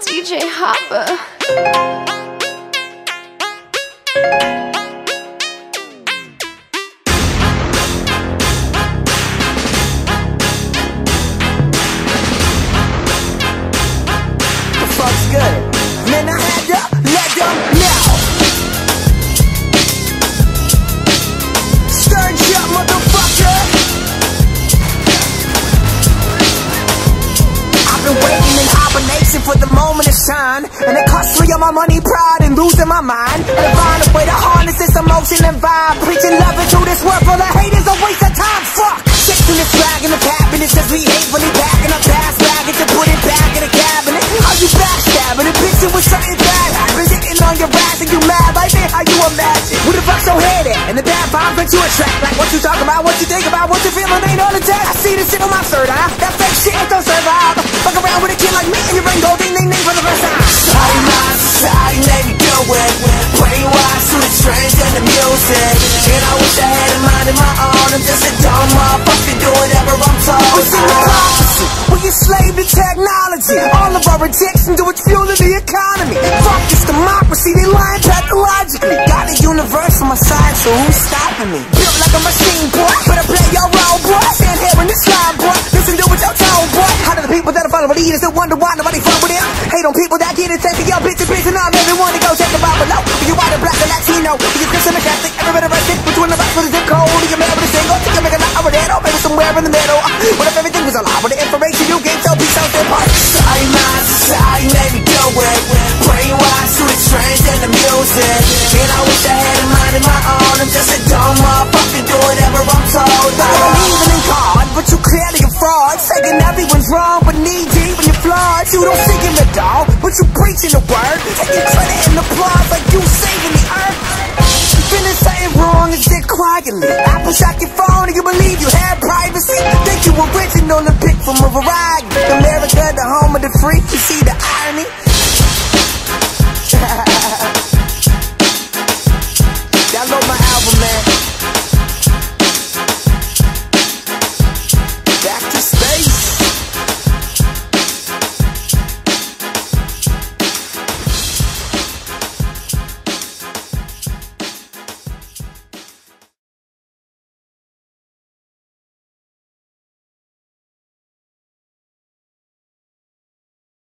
DJ Hopper. Hibernation for the moment to shine. And it cost me all my money, pride, and losing my mind. And I find a way to harness this emotion and vibe. Preaching love into this world full of haters, a waste of time. At? And the bad vibes that you attract. Like what you talk about, what you think about, what you feeling ain't all the time. I see this shit on my shirt, huh? That fake shit ain't don't survive. Fuck around with a kid like me and you bring gold ding ding ding for the first time. Sorry, my society made me do it. Brainwashed to the trends and the music. And I wish I had a mind of my own. I'm just a dumb motherfucker, do whatever I'm told. What's in democracy? We a slave to technology. All of our addiction to what's fueling the economy. Fuck this democracy, they lying pathologically. Got the universe on my side, so who's stopping me? Built like a machine, boy. Better play your role, boy. Stand here in this line, boy. Listen to what you're told, boy. How do the people that are following the leaders that wonder why nobody fuck with them? Hate on people that get it, take your bitch bitch and all everyone to go check the Bible below. You white or black or Latino, you Christian or Catholic, everybody arrested. Put you in the box with a zip code. You mail with a single, you can make a lot over there, maybe somewhere in the middle. Uh, what if everything was a lie? With the information you get, so peace out there, part. Sorry, my society made me do it. Brainwashed to the trends and the music. And I wish I had a mind of my own. I'm just a shockingly. Apple your phone, you believe you have privacy. Think you original and pick from a variety. America, the home of the free. You see the irony?